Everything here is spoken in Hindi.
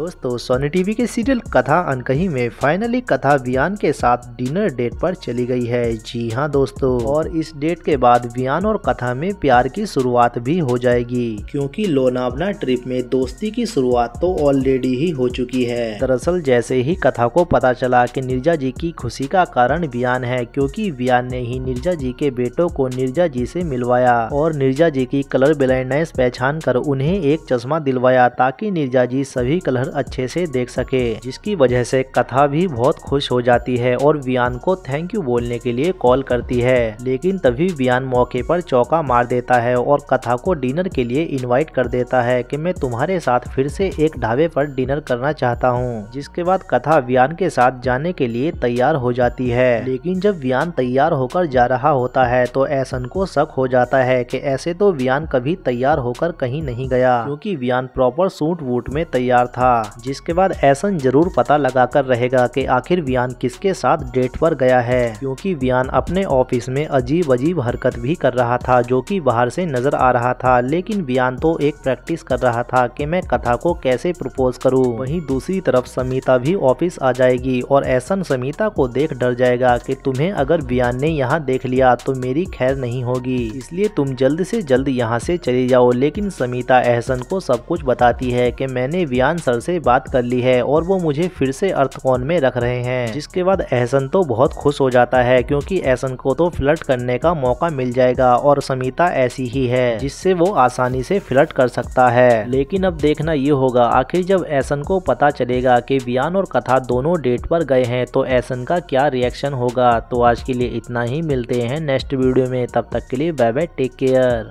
दोस्तों सोनी टीवी के सीरियल कथा अनकही में फाइनली कथा वियान के साथ डिनर डेट पर चली गई है। जी हाँ दोस्तों, और इस डेट के बाद वियान और कथा में प्यार की शुरुआत भी हो जाएगी। क्योंकि लोनावना ट्रिप में दोस्ती की शुरुआत तो ऑलरेडी ही हो चुकी है। दरअसल जैसे ही कथा को पता चला कि निर्जा जी की खुशी का कारण वियान है, क्योंकि वियान ने ही निर्जा जी के बेटों को निर्जा जी से मिलवाया, और निर्जा जी की कलर ब्लाइंडनेस पहचान कर उन्हें एक चश्मा दिलवाया ताकि निर्जा जी सभी कलर घर अच्छे से देख सके, जिसकी वजह से कथा भी बहुत खुश हो जाती है और वियान को थैंक यू बोलने के लिए कॉल करती है। लेकिन तभी वियान मौके पर चौका मार देता है और कथा को डिनर के लिए इनवाइट कर देता है कि मैं तुम्हारे साथ फिर से एक ढाबे पर डिनर करना चाहता हूँ, जिसके बाद कथा वियान के साथ जाने के लिए तैयार हो जाती है। लेकिन जब वियान तैयार होकर जा रहा होता है तो ऐसन को शक हो जाता है कि ऐसे तो वियान कभी तैयार होकर कहीं नहीं गया, क्योंकि वियान प्रॉपर सूट वूट में तैयार था। जिसके बाद ऐसन ज़रूर पता लगा कर रहेगा कि आखिर वियान किसके साथ डेट पर गया है, क्योंकि वियान अपने ऑफ़िस में अजीब अजीब हरकत भी कर रहा था जो कि बाहर से नज़र आ रहा था, लेकिन वियान तो एक प्रैक्टिस कर रहा था कि मैं कथा को कैसे प्रपोज करूँ। वहीं दूसरी तरफ़ समीता भी ऑफ़िस आ जाएगी और ऐसन समीता को देख डर जाएगा कि तुम्हें अगर वियान ने यहाँ देख लिया तो मेरी खैर नहीं होगी। इसलिए तुम जल्द से जल्द यहाँ से चले जाओ, लेकिन समीता एहसन को सब कुछ बताती है कि मैंने वियान सर से बात कर ली है और वो मुझे फिर से अर्थकोन में रख रहे हैं। जिसके बाद एहसन तो बहुत खुश हो जाता है क्योंकि एहसन को तो फ्लर्ट करने का मौका मिल जाएगा और समीता ऐसी ही है, जिससे वो आसानी से फ्लर्ट कर सकता है। लेकिन अब देखना ये होगा, आखिर जब एहसन को पता चलेगा कि बियान और कथा दोनों डेट पर गए हैं तो एहसन का क्या रिएक्शन होगा? तो आज के लिए इतना ही, मिलते हैं नेक्स्ट वीडियो में। तब तक के लिए बाय बाय टेक केयर